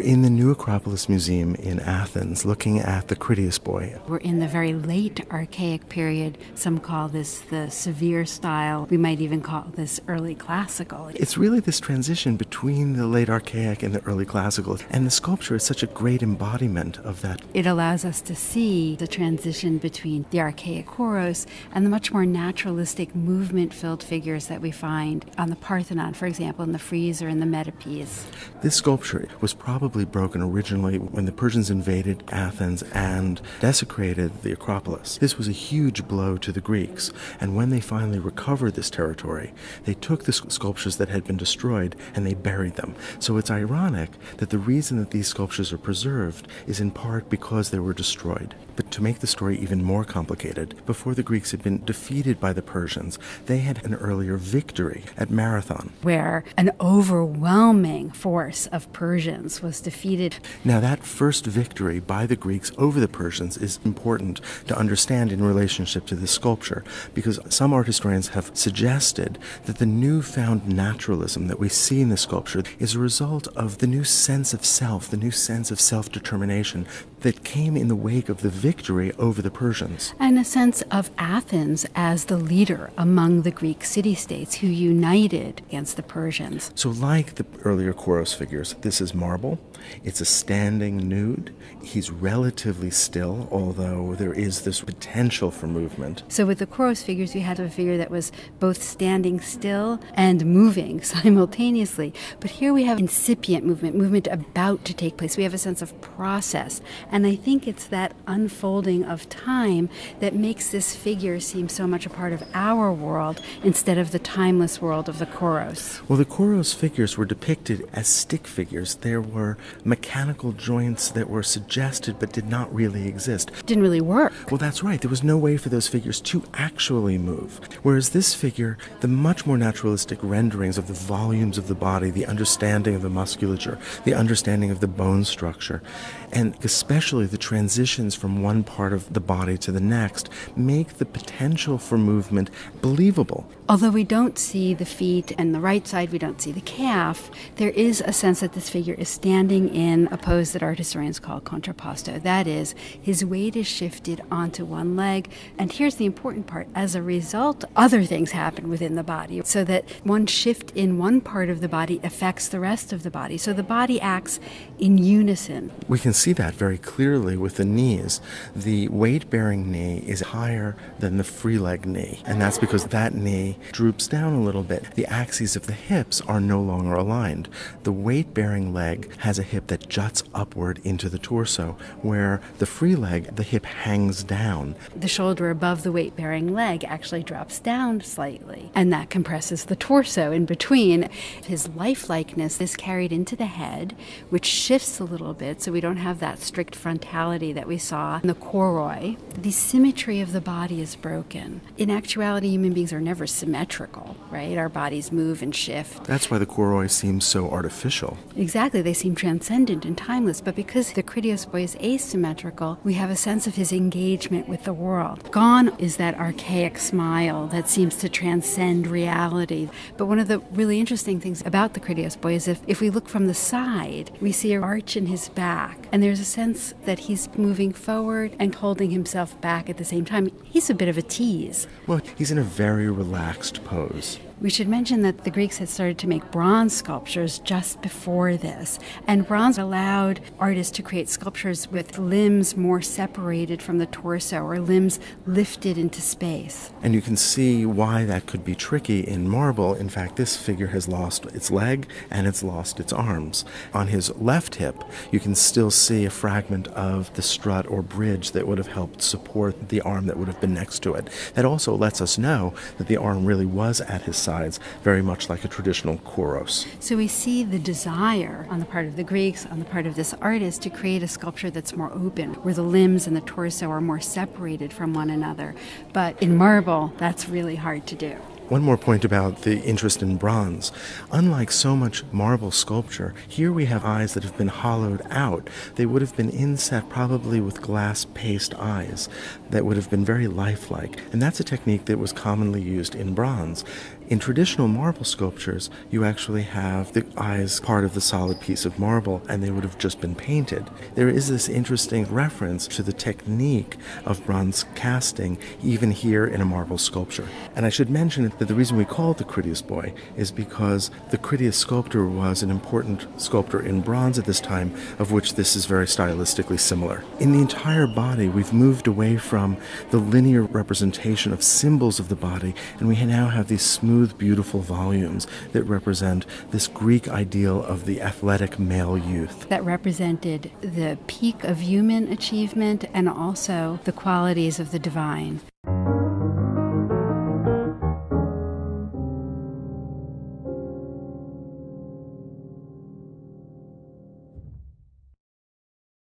We're in the New Acropolis Museum in Athens looking at the Kritios boy. We're in the very late Archaic period. Some call this the severe style. We might even call this early classical. It's really this transition between the late Archaic and the early classical, and the sculpture is such a great embodiment of that. It allows us to see the transition between the archaic Kouros and the much more naturalistic movement filled figures that we find on the Parthenon, for example, in the frieze or in the metopes. This sculpture was probably broken originally when the Persians invaded Athens and desecrated the Acropolis. This was a huge blow to the Greeks, and when they finally recovered this territory, they took the sculptures that had been destroyed and they buried them. So it's ironic that the reason that these sculptures are preserved is in part because they were destroyed. But to make the story even more complicated, before the Greeks had been defeated by the Persians, they had an earlier victory at Marathon. Where an overwhelming force of Persians was defeated. Now, that first victory by the Greeks over the Persians is important to understand in relationship to this sculpture, because some art historians have suggested that the newfound naturalism that we see in the sculpture is a result of the new sense of self, the new sense of self determination that came in the wake of the victory over the Persians. And a sense of Athens as the leader among the Greek city states who united against the Persians. So, like the earlier Kouros figures, this is marble. It's a standing nude. He's relatively still, although there is this potential for movement. So, with the Kouros figures, we had a figure that was both standing still and moving simultaneously. But here we have incipient movement, movement about to take place. We have a sense of process. And I think it's that unfolding of time that makes this figure seem so much a part of our world instead of the timeless world of the Kouros. Well, the Kouros figures were depicted as stick figures. There were mechanical joints that were suggested but did not really exist. Didn't really work. Well, that's right. There was no way for those figures to actually move. Whereas this figure, the much more naturalistic renderings of the volumes of the body, the understanding of the musculature, the understanding of the bone structure, and especially the transitions from one part of the body to the next make the potential for movement believable. Although we don't see the feet and the right side, we don't see the calf, there is a sense that this figure is standing in a pose that art historians call contrapposto. That is, his weight is shifted onto one leg. And here's the important part as a result, other things happen within the body, so that one shift in one part of the body affects the rest of the body. So the body acts in unison. We can see that very clearly with the knees. The weight bearing knee is higher than the free leg knee, and that's because that knee droops down a little bit. The axes of the hips are no longer aligned. The weight bearing leg has a hip that juts upward into the torso, where the free leg, the hip hangs down. The shoulder above the weight bearing leg actually drops down slightly, and that compresses the torso in between. His lifelikeness is carried into the head, which shifts a little bit so we don't have that strict frontality that we saw in the Kouroi. The symmetry of the body is broken. In actuality, human beings are never symmetrical, right? Our bodies move and shift. That's why the Kouroi seems so artificial. Exactly. They seem transcendent and timeless. But because the Kritios boy is asymmetrical, we have a sense of his engagement with the world. Gone is that archaic smile that seems to transcend reality. But one of the really interesting things about the Kritios boy is if, if we look from the side, we see an arch in his back. And there's a sense that he's moving forward and holding himself back at the same time. He's a bit of a tease. Well, he's in a very relaxed pose. We should mention that the Greeks had started to make bronze sculptures just before this, and bronze allowed artists to create sculptures with limbs more separated from the torso or limbs lifted into space. And you can see why that could be tricky in marble. In fact, this figure has lost its leg and it's lost its arms. On his left hip, you can still see a fragment of the strut or bridge that would have helped support the arm that would have been next to it. That also lets us know that the arm really was at his side sides, very much like a traditional kouros. So we see the desire on the part of the Greeks, on the part of this artist, to create a sculpture that's more open, where the limbs and the torso are more separated from one another. But in marble, that's really hard to do. One more point about the interest in bronze. Unlike so much marble sculpture, here we have eyes that have been hollowed out. They would have been inset probably with glass paste eyes that would have been very lifelike. And that's a technique that was commonly used in bronze. In traditional marble sculptures, you actually have the eyes part of the solid piece of marble and they would have just been painted. There is this interesting reference to the technique of bronze casting, even here in a marble sculpture. And I should mention that the reason we call it the Kritios boy is because the Kritios sculptor was an important sculptor in bronze at this time, of which this is very stylistically similar. In the entire body, we've moved away from the linear representation of symbols of the body, and we now have these smooth, beautiful volumes that represent this Greek ideal of the athletic male youth. That represented the peak of human achievement and also the qualities of the divine.